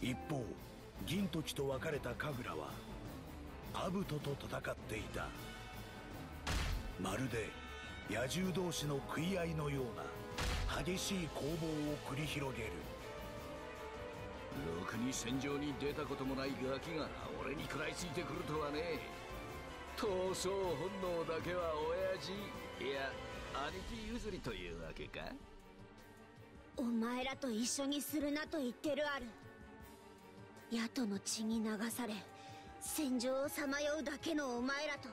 一方銀時と別れた神楽はアブトと戦っていた。まるで野獣同士の食い合いのような激しい攻防を繰り広げる。ろくに戦場に出たこともないガキが俺に食らいついてくるとはね。闘争本能だけは親父いや兄貴譲りというわけか。お前らと一緒にするなと言ってるある野党の血に流され戦場をさまようだけのお前らと。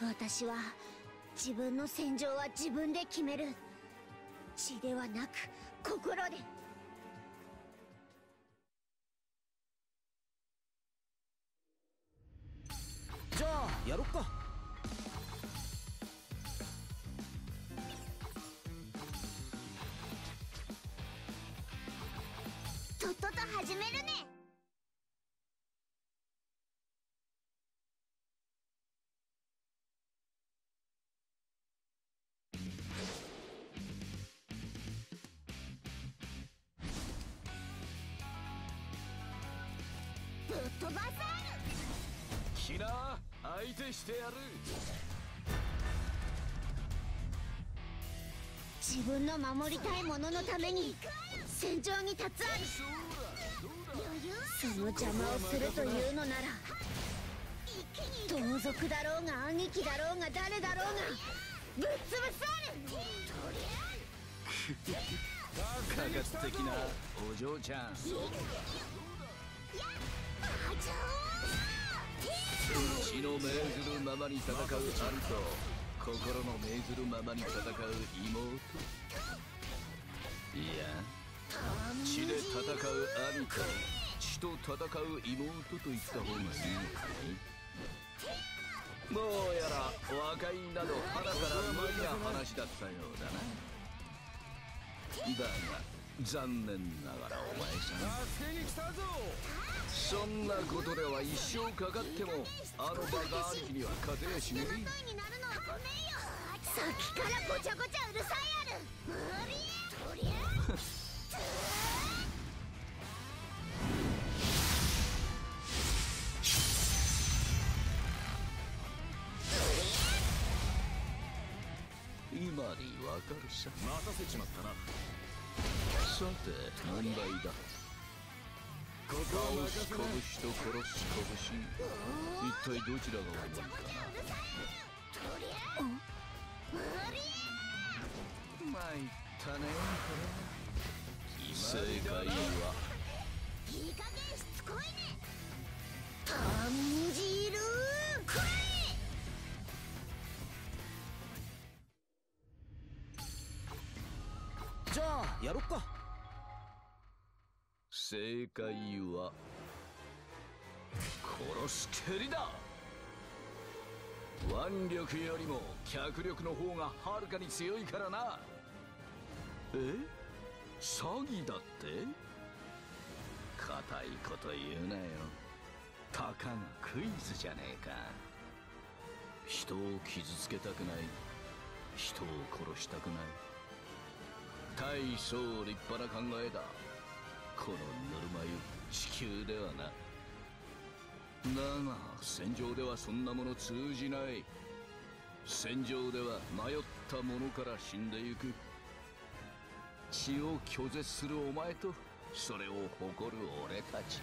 私は自分の戦場は自分で決める血ではなく心で。じゃあやろっか。キラ相手してやる。自分の守りたいもののために戦場に立つあるその邪魔をするというのなら盗賊だろうが兄貴だろうが誰だろうがぶっ潰さ科学的なお嬢ちゃん血の命ずるままに戦う兄と心の命ずるままに戦う妹いや血で戦う兄と血と戦う妹と言った方がいいのか。いもうやら和解など腹から無理な話だったようだなだが残念ながらお前さん助けに来たぞそんなことでは一生かかってもあのバカ兄貴には勝てや。しねえさっきからごちゃごちゃうるさいある無理とりゃ今にわかるさ待たせちまったなさて問題だここは倒す任せな拳と殺す拳一体どちらが重いか。な参ったね。正解は。いい加減しつこいね。感じるくらい。じゃあやろっか正解は殺す蹴りだ。腕力よりも脚力の方がはるかに強いからな。え？詐欺だって？固いこと言うなよ。たかがクイズじゃねえか。人を傷つけたくない。人を殺したくない。大層立派な考えだ。このぬるま湯地球ではな。だが戦場ではそんなもの通じない。戦場では迷った者から死んでゆく。血を拒絶するお前とそれを誇る俺たち。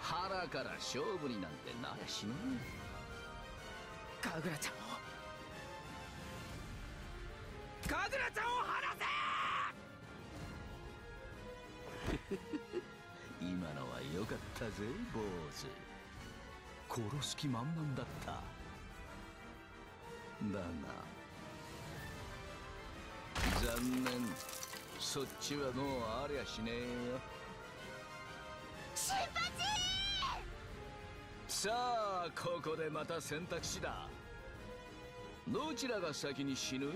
腹から勝負になんてなやしね神楽ちゃんを神楽ちゃんを 今のは良かったぜ坊主。殺す気満々だった。だが残念。そっちはもうありゃしねえよ。新八！さあここでまた選択肢だ。どちらが先に死ぬ？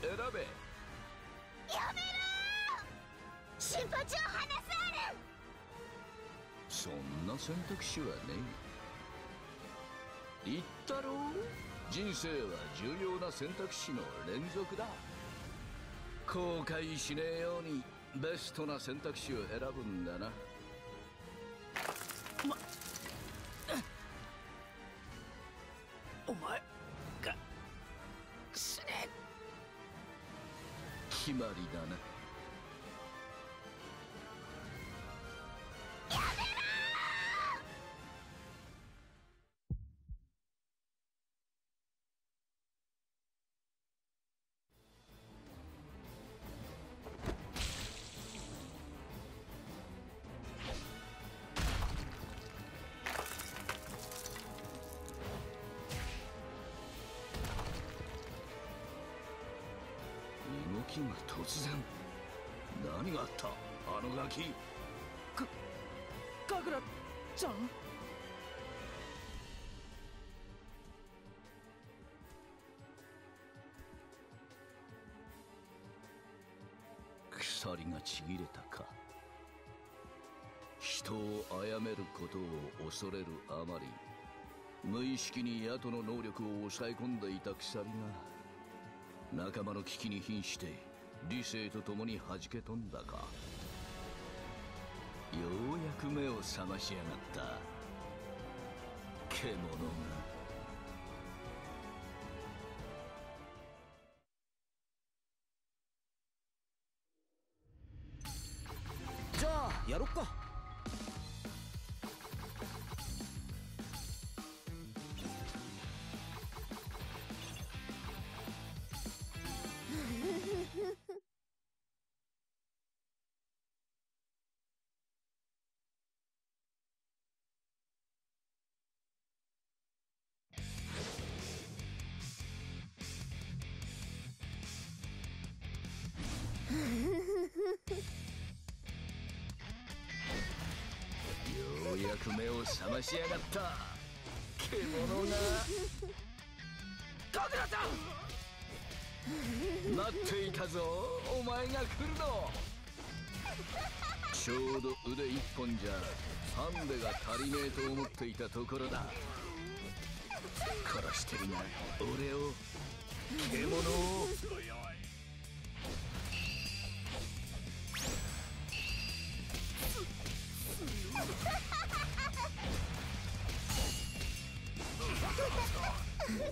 選べ。やめろ新八を離さるそんな選択肢はねえ言ったろう人生は重要な選択肢の連続だ。後悔しねえようにベストな選択肢を選ぶんだな。まお前が死ね。決まりだな。突然。何があった？あのガキ。かぐらちゃん？鎖がちぎれたか。人を殺めることを恐れるあまり。無意識にヤトの能力を抑え込んでいた鎖が仲間の危機に瀕して理性と共に弾け飛んだか。ようやく目を覚ましやがった。獣が。じゃあやろっか。を覚ましやがった。獣がかぐらちゃん！待っていたぞお前が来るの。ちょうど腕一本じゃハンデが足りねえと思っていたところだ。殺してるな俺を。獣をか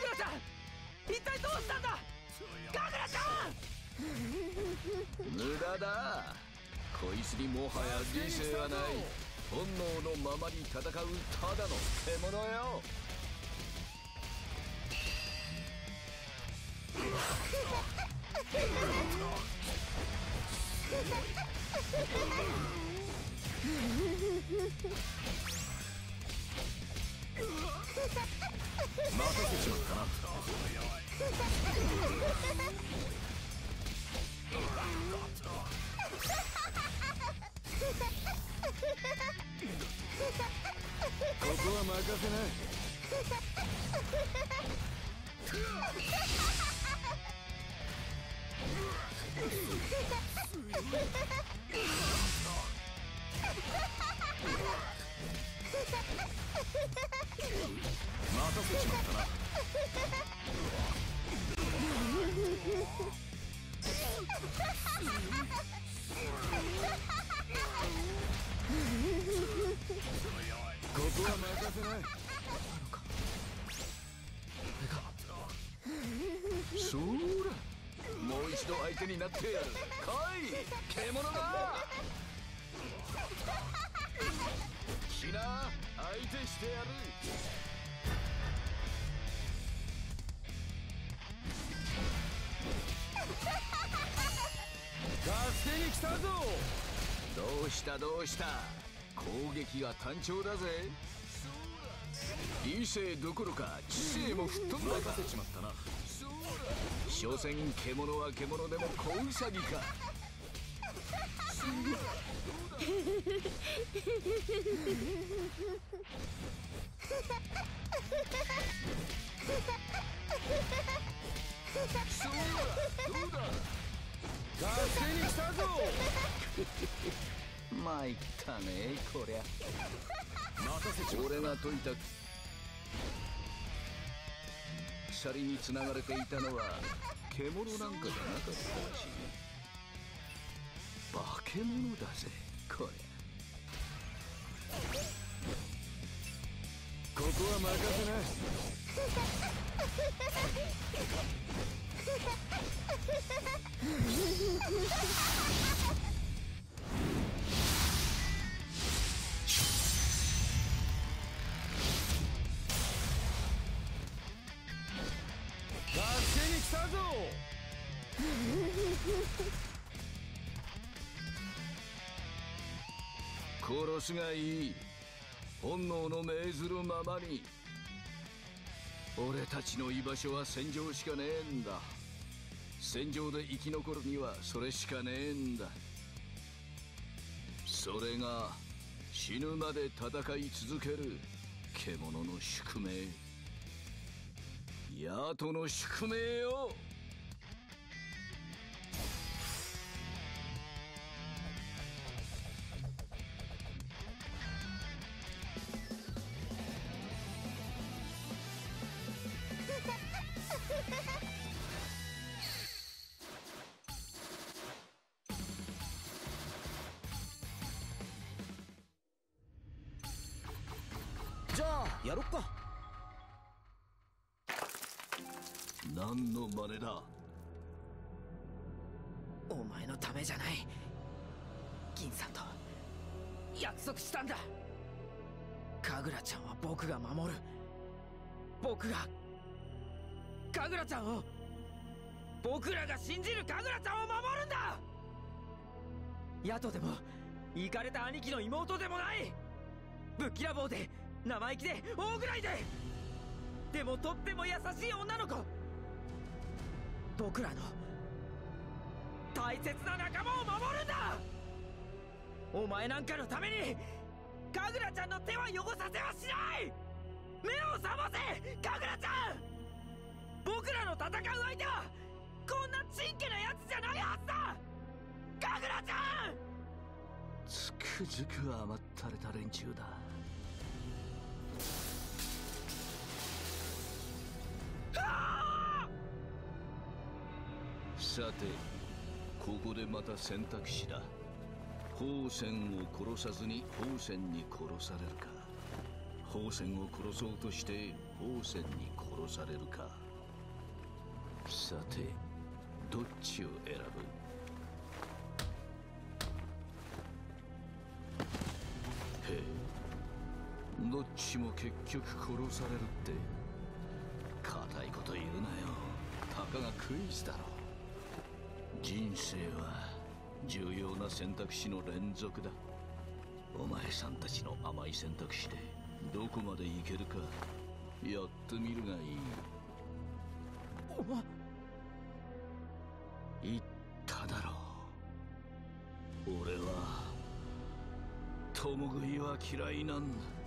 ぐらちゃん一体どうしたんだかぐらちゃん無駄だこいつにもはや理性はない本能のままに戦うただの獣よ待たせちまったなここは任せな待たせちまったなここは任せないそーらもう一度相手になってやる。来い。獣だ。来な。相手してやる。助けに来たぞ。どうしたどうした。攻撃が単調だぜ。理性どころか知性も吹っ飛んだかせちまったな。所詮獣は獣でも小ウサギか。そうだ。どうだ。助けに来たぞ。参ったねこりゃ。待たせちまっ俺が解いた。鎖に繋がれていたのは獣なんかじゃなかったらしい。化け物だぜこれ。ここは任せな。助けに来たぞ。殺すがいい。本能の命ずるままに。俺たちの居場所は戦場しかねえんだ。戦場で生き残るにはそれしかねえんだ。それが死ぬまで戦い続ける獣の宿命。ヤトの宿命よやろっか。何の真似だ？お前のためじゃない。銀さんと約束したんだ。神楽ちゃんは僕が守る。僕が神楽ちゃんを僕らが信じる神楽ちゃんを守るんだ。ヤトでもイかれた兄貴の妹でもない。ぶっきらぼうで生意気で大ぐらいで。でもとっても優しい女の子。僕らの大切な仲間を守るんだ。お前なんかのために神楽ちゃんの手は汚させはしない。目を覚ませ神楽ちゃん。僕らの戦う相手はこんなちんけなやつじゃないはずだ。神楽ちゃん。つくづく甘ったれた連中だ。さてここでまた選択肢だ。宝泉を殺さずに宝泉に殺されるか。宝泉を殺そうとして宝泉に殺されるか。さてどっちを選ぶ？へえどっちも結局殺されるって。固いこと言うなよ。たかがクイズだろ。人生は重要な選択肢の連続だ。お前さんたちの甘い選択肢でどこまでいけるかやってみるがいい。お前言っただろう。俺は共食いは嫌いなんだ。